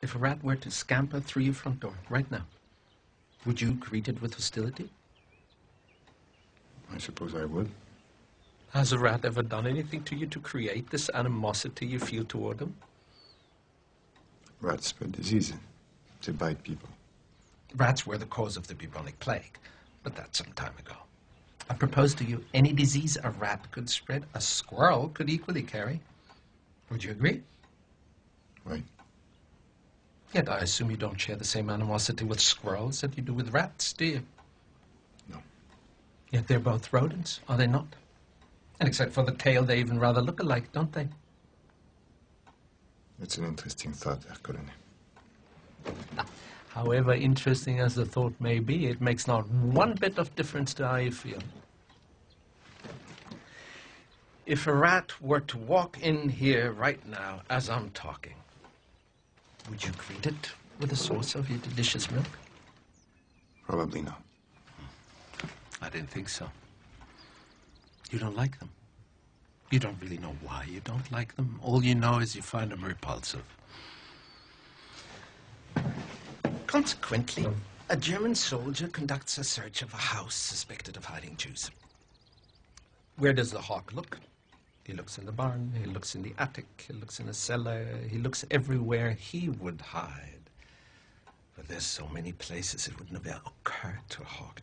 If a rat were to scamper through your front door right now, would you greet it with hostility? I suppose I would. Has a rat ever done anything to you to create this animosity you feel toward them? Rats spread disease. They bite people. Rats were the cause of the bubonic plague, but that's some time ago. I propose to you any disease a rat could spread, a squirrel could equally carry. Would you agree? Right. Yet I assume you don't share the same animosity with squirrels that you do with rats, do you? No. Yet they're both rodents, are they not? And except for the tail, they even rather look alike, don't they? It's an interesting thought, Herr Colonel. However interesting as the thought may be, it makes not one bit of difference to how you feel. If a rat were to walk in here right now as I'm talking, would you greet it with a source of your delicious milk? Probably not. Hmm. I didn't think so. You don't like them. You don't really know why you don't like them. All you know is you find them repulsive. Consequently, a German soldier conducts a search of a house suspected of hiding Jews. Where does the hawk look? He looks in the barn, he looks in the attic, he looks in the cellar, he looks everywhere he would hide. But there's so many places it would never occur to a hawk.